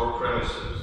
or premises.